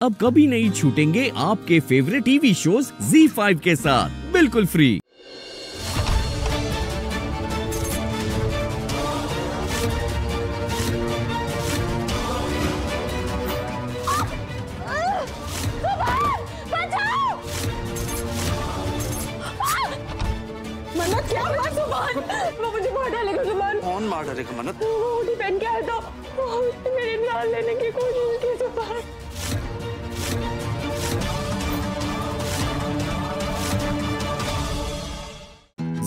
अब कभी नहीं छूटेंगे आपके फेवरेट टीवी शोज़ Z5 के साथ। बिल्कुल फ्री मन्नत क्या हुआ सुभान मुझे मार डालेगा सुभान कौन मार डालेगा मन्नत? वो हुडी पहन के आया था। मेरी जान लेने की कोशिश